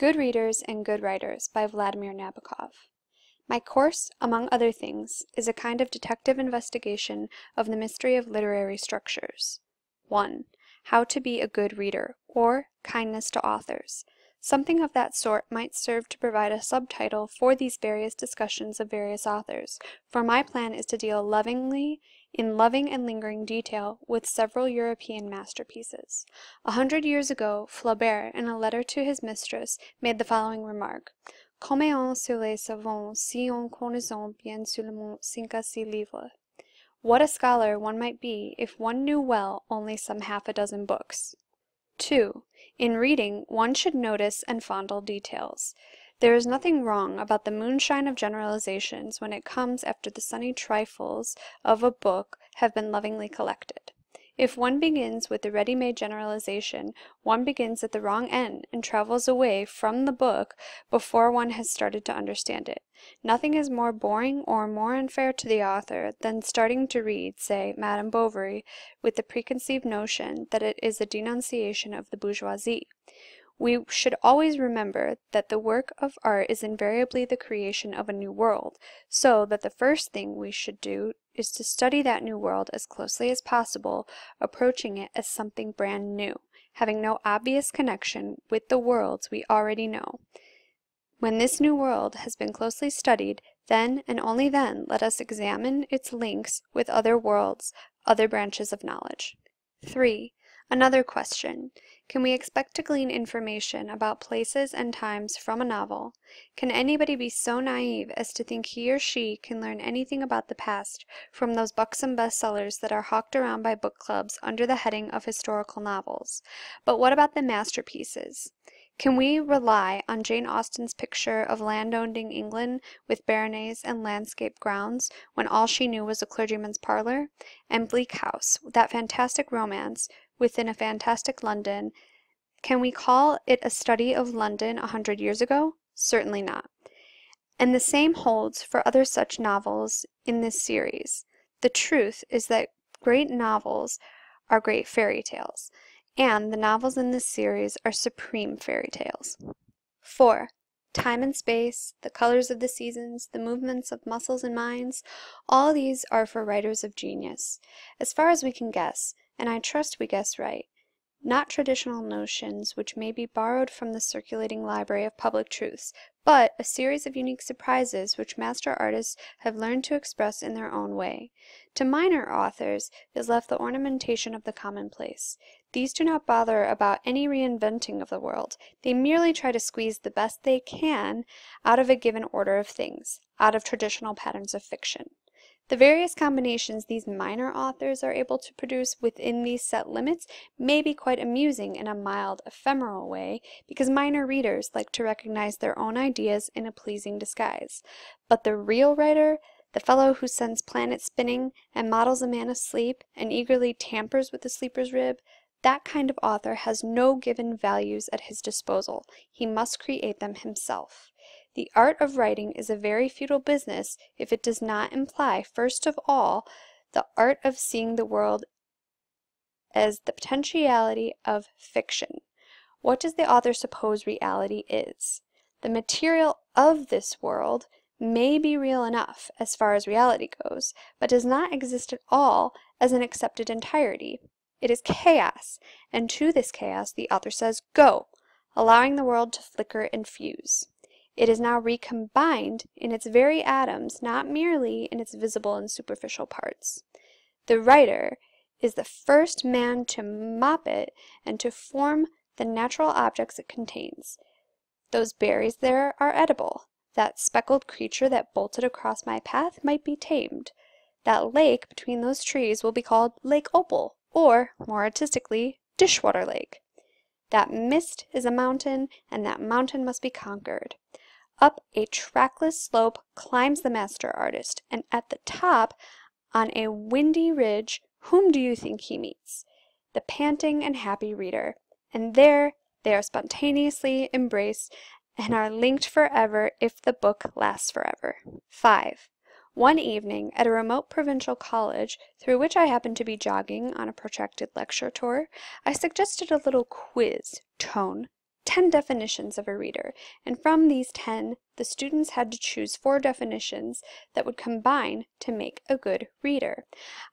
Good Readers and Good Writers by Vladimir Nabokov. My course, among other things, is a kind of detective investigation of the mystery of literary structures. 1. How to be a good reader, or kindness to authors. Something of that sort might serve to provide a subtitle for these various discussions of various authors, for my plan is to deal lovingly, in loving and lingering detail, with several European masterpieces. A hundred years ago, Flaubert, in a letter to his mistress, made the following remark: Comment on se les savant si on connaissait bien seulement cinq à six livres? What a scholar one might be if one knew well only some half a dozen books. 2. In reading, one should notice and fondle details. There is nothing wrong about the moonshine of generalizations when it comes after the sunny trifles of a book have been lovingly collected. If one begins with the ready made generalization, one begins at the wrong end and travels away from the book before one has started to understand it. Nothing is more boring or more unfair to the author than starting to read, say, Madame Bovary, with the preconceived notion that it is a denunciation of the bourgeoisie. We should always remember that the work of art is invariably the creation of a new world, so that the first thing we should do is to study that new world as closely as possible, approaching it as something brand new, having no obvious connection with the worlds we already know. When this new world has been closely studied, then and only then let us examine its links with other worlds, other branches of knowledge. 3. Another question. Can we expect to glean information about places and times from a novel? Can anybody be so naive as to think he or she can learn anything about the past from those buxom bestsellers that are hawked around by book clubs under the heading of historical novels? But what about the masterpieces? Can we rely on Jane Austen's picture of landowning England with baronies and landscape grounds, when all she knew was a clergyman's parlour? And Bleak House, that fantastic romance, within a fantastic London, can we call it a study of London a hundred years ago? Certainly not. And the same holds for other such novels in this series. The truth is that great novels are great fairy tales, and the novels in this series are supreme fairy tales. 4. Time and space, the colors of the seasons, the movements of muscles and minds, all these are for writers of genius. As far as we can guess, and I trust we guess right. Not traditional notions which may be borrowed from the circulating library of public truths, but a series of unique surprises which master artists have learned to express in their own way. To minor authors is left the ornamentation of the commonplace. These do not bother about any reinventing of the world. They merely try to squeeze the best they can out of a given order of things, out of traditional patterns of fiction. The various combinations these minor authors are able to produce within these set limits may be quite amusing in a mild, ephemeral way, because minor readers like to recognize their own ideas in a pleasing disguise. But the real writer, the fellow who sends planets spinning, and models a man asleep, and eagerly tampers with the sleeper's rib, that kind of author has no given values at his disposal. He must create them himself. The art of writing is a very futile business if it does not imply, first of all, the art of seeing the world as the potentiality of fiction. What does the author suppose reality is? The material of this world may be real enough, as far as reality goes, but does not exist at all as an accepted entirety. It is chaos, and to this chaos the author says, Go! allowing the world to flicker and fuse. It is now recombined in its very atoms, not merely in its visible and superficial parts. The writer is the first man to mop it and to form the natural objects it contains. Those berries there are edible. That speckled creature that bolted across my path might be tamed. That lake between those trees will be called Lake Opal, or, more artistically, Dishwater Lake. That mist is a mountain, and that mountain must be conquered. Up a trackless slope climbs the master artist, and at the top, on a windy ridge, whom do you think he meets? The panting and happy reader. And there they are spontaneously embraced and are linked forever if the book lasts forever. 5. One evening, at a remote provincial college through which I happened to be jogging on a protracted lecture tour, I suggested a little quiz, tone, 10 definitions of a reader, and from these 10, the students had to choose four definitions that would combine to make a good reader.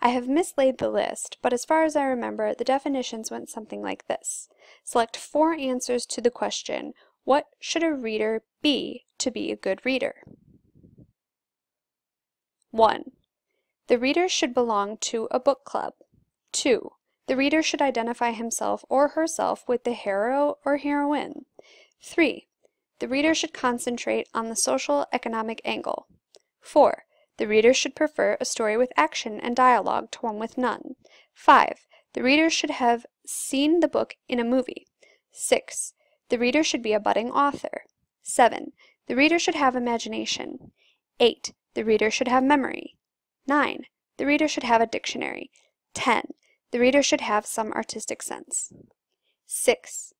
I have mislaid the list, but as far as I remember, the definitions went something like this. Select four answers to the question, what should a reader be to be a good reader? 1. The reader should belong to a book club. 2. The reader should identify himself or herself with the hero or heroine. 3. The reader should concentrate on the social economic angle. 4. The reader should prefer a story with action and dialogue to one with none. 5. The reader should have seen the book in a movie. 6. The reader should be a budding author. 7. The reader should have imagination. 8. The reader should have memory. 9. The reader should have a dictionary. 10. The reader should have some artistic sense. 6.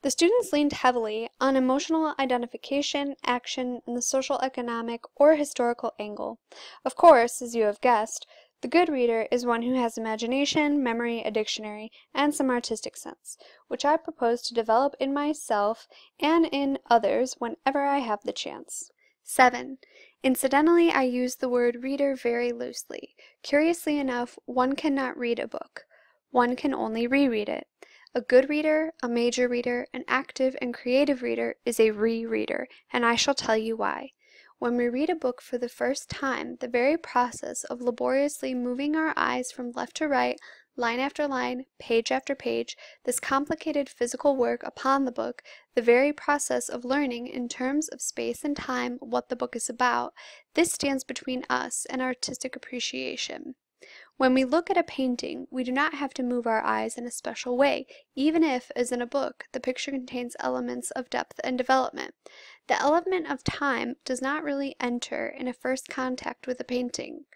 The students leaned heavily on emotional identification, action, and the social, economic, or historical angle. Of course, as you have guessed, the good reader is one who has imagination, memory, a dictionary, and some artistic sense, which I propose to develop in myself and in others whenever I have the chance. 7. Incidentally, I use the word reader very loosely. Curiously enough, one cannot read a book. One can only reread it. A good reader, a major reader, an active and creative reader is a re-reader, and I shall tell you why. When we read a book for the first time, the very process of laboriously moving our eyes from left to right, line after line, page after page, this complicated physical work upon the book, the very process of learning in terms of space and time what the book is about, this stands between us and artistic appreciation. When we look at a painting, we do not have to move our eyes in a special way, even if, as in a book, the picture contains elements of depth and development. The element of time does not really enter in a first contact with a painting.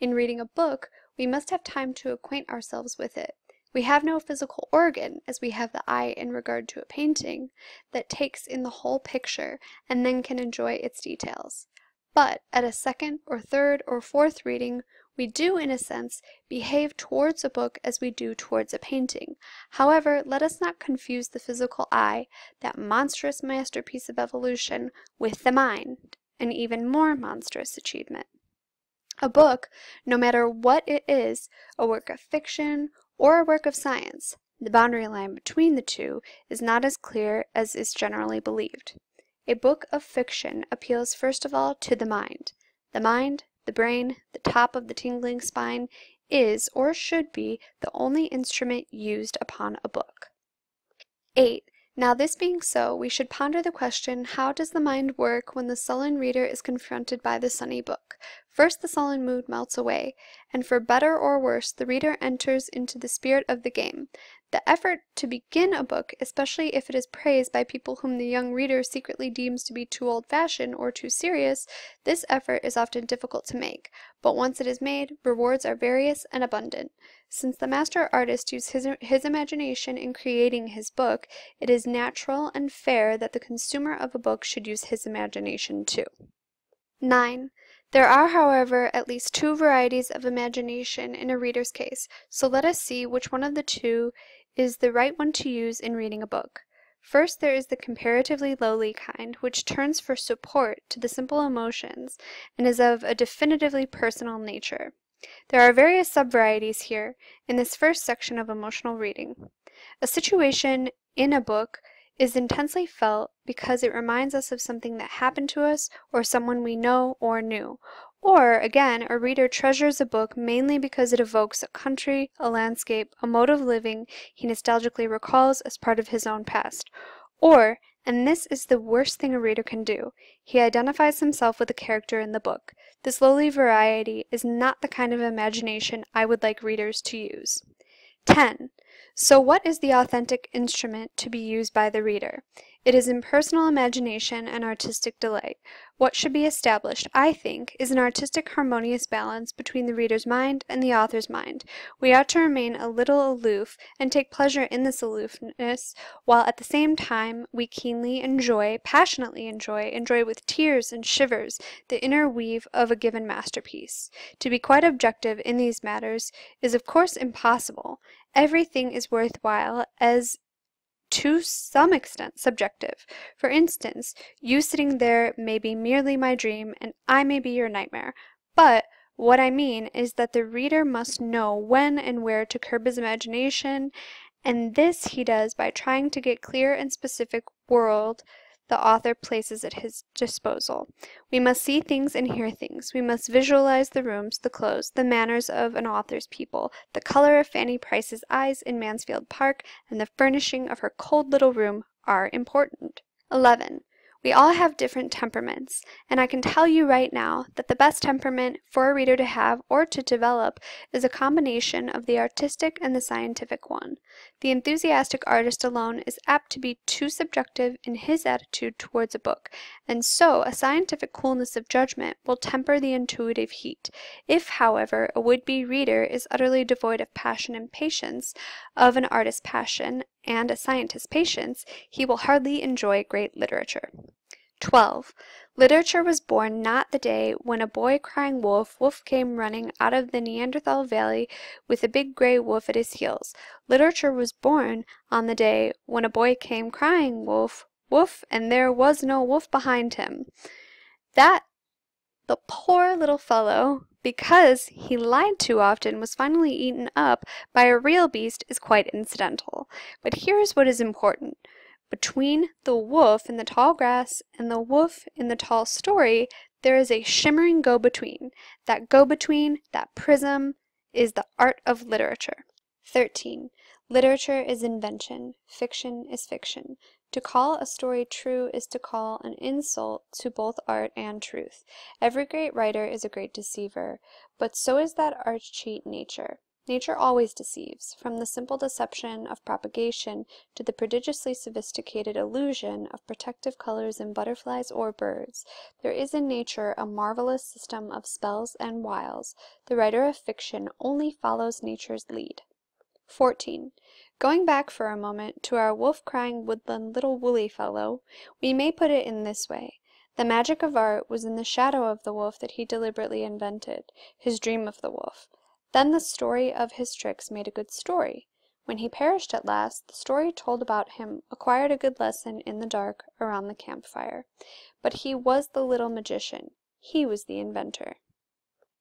In reading a book, we must have time to acquaint ourselves with it. We have no physical organ, as we have the eye in regard to a painting, that takes in the whole picture and then can enjoy its details. But at a second or third or fourth reading, we do, in a sense, behave towards a book as we do towards a painting. However, let us not confuse the physical eye, that monstrous masterpiece of evolution, with the mind, an even more monstrous achievement. A book, no matter what it is, a work of fiction or a work of science, the boundary line between the two is not as clear as is generally believed. A book of fiction appeals first of all to the mind. The mind, the brain, the top of the tingling spine, is or should be the only instrument used upon a book. 8. Now this being so, we should ponder the question, how does the mind work when the sullen reader is confronted by the sunny book? First the sullen mood melts away, and for better or worse the reader enters into the spirit of the game. The effort to begin a book, especially if it is praised by people whom the young reader secretly deems to be too old-fashioned or too serious, this effort is often difficult to make, but once it is made, rewards are various and abundant. Since the master artist used his, his imagination in creating his book, it is natural and fair that the consumer of a book should use his imagination too. 9. There are, however, at least two varieties of imagination in a reader's case, so let us see which one of the two is the right one to use in reading a book. First, there is the comparatively lowly kind, which turns for support to the simple emotions and is of a definitively personal nature. There are various subvarieties here in this first section of emotional reading. A situation in a book is intensely felt because it reminds us of something that happened to us or someone we know or knew, or, again, a reader treasures a book mainly because it evokes a country, a landscape, a mode of living he nostalgically recalls as part of his own past. Or, and this is the worst thing a reader can do, he identifies himself with a character in the book. This lowly variety is not the kind of imagination I would like readers to use. 10. So what is the authentic instrument to be used by the reader? It is impersonal imagination and artistic delight. What should be established, I think, is an artistic harmonious balance between the reader's mind and the author's mind. We ought to remain a little aloof and take pleasure in this aloofness, while at the same time we keenly enjoy, passionately enjoy, enjoy with tears and shivers, the inner weave of a given masterpiece. To be quite objective in these matters is of course impossible. Everything is worthwhile as to some extent subjective. For instance, you sitting there may be merely my dream, and I may be your nightmare. But what I mean is that the reader must know when and where to curb his imagination, and this he does by trying to get clear and specific world the author places at his disposal. We must see things and hear things. We must visualize the rooms, the clothes, the manners of an author's people, the color of Fanny Price's eyes in Mansfield Park, and the furnishing of her cold little room are important. 11. We all have different temperaments, and I can tell you right now that the best temperament for a reader to have or to develop is a combination of the artistic and the scientific one. The enthusiastic artist alone is apt to be too subjective in his attitude towards a book, and so a scientific coolness of judgment will temper the intuitive heat. If, however, a would-be reader is utterly devoid of passion and patience, of an artist's passion and a scientist's patience, he will hardly enjoy great literature. 12. Literature was born not the day when a boy crying wolf, wolf came running out of the Neanderthal valley with a big gray wolf at his heels. Literature was born on the day when a boy came crying wolf, wolf, and there was no wolf behind him. That the poor little fellow, because he lied too often, was finally eaten up by a real beast is quite incidental. But here is what is important. Between the wolf in the tall grass and the wolf in the tall story, there is a shimmering go between. That go between, that prism, is the art of literature. 13. Literature is invention, fiction is fiction. To call a story true is to call an insult to both art and truth. Every great writer is a great deceiver, but so is that arch cheat nature. Nature always deceives, from the simple deception of propagation to the prodigiously sophisticated illusion of protective colors in butterflies or birds. There is in nature a marvelous system of spells and wiles. The writer of fiction only follows nature's lead. 14. Going back for a moment to our wolf-crying woodland little woolly fellow, we may put it in this way. The magic of art was in the shadow of the wolf that he deliberately invented, his dream of the wolf. Then the story of his tricks made a good story. When he perished at last, the story told about him acquired a good lesson in the dark around the campfire. But he was the little magician. He was the inventor.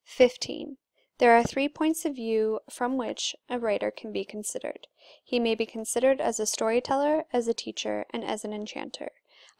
15. There are three points of view from which a writer can be considered. He may be considered as a storyteller, as a teacher, and as an enchanter.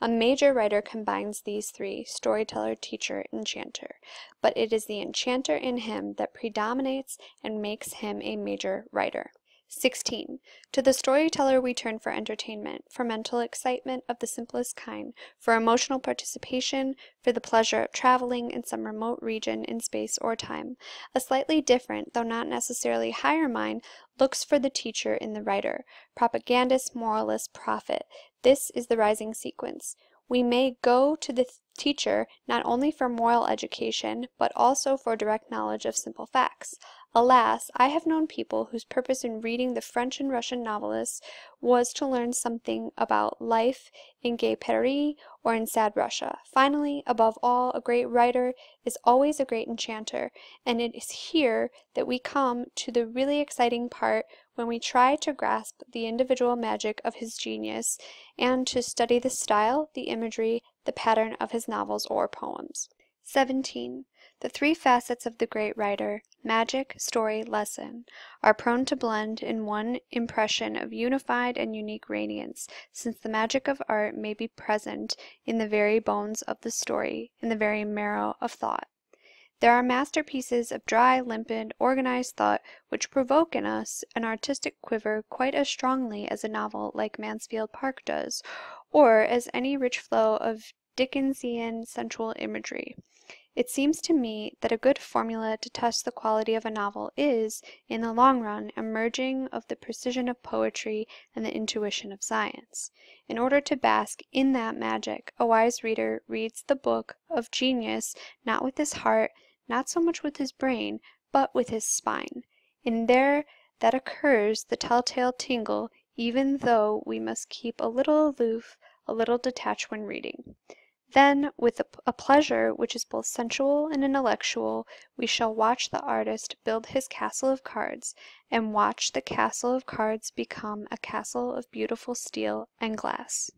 A major writer combines these three, storyteller, teacher, enchanter, but it is the enchanter in him that predominates and makes him a major writer. 16. To the storyteller we turn for entertainment, for mental excitement of the simplest kind, for emotional participation, for the pleasure of traveling in some remote region in space or time. A slightly different, though not necessarily higher mind, looks for the teacher in the writer, propagandist, moralist, prophet. This is the rising sequence. We may go to the teacher not only for moral education, but also for direct knowledge of simple facts. Alas, I have known people whose purpose in reading the French and Russian novelists was to learn something about life in gay Paris or in sad Russia. Finally, above all, a great writer is always a great enchanter, and it is here that we come to the really exciting part when we try to grasp the individual magic of his genius and to study the style, the imagery, the pattern of his novels or poems. 17. The three facets of the great writer magic, story, lesson are prone to blend in one impression of unified and unique radiance, since the magic of art may be present in the very bones of the story, in the very marrow of thought. There are masterpieces of dry, limpid, organized thought which provoke in us an artistic quiver quite as strongly as a novel like Mansfield Park does, or as any rich flow of Dickensian sensual imagery. It seems to me that a good formula to test the quality of a novel is, in the long run, a merging of the precision of poetry and the intuition of science. In order to bask in that magic, a wise reader reads the book of genius not with his heart, not so much with his brain, but with his spine. In there that occurs the telltale tingle, even though we must keep a little aloof, a little detached when reading. Then, with a, pleasure which is both sensual and intellectual, we shall watch the artist build his castle of cards, and watch the castle of cards become a castle of beautiful steel and glass.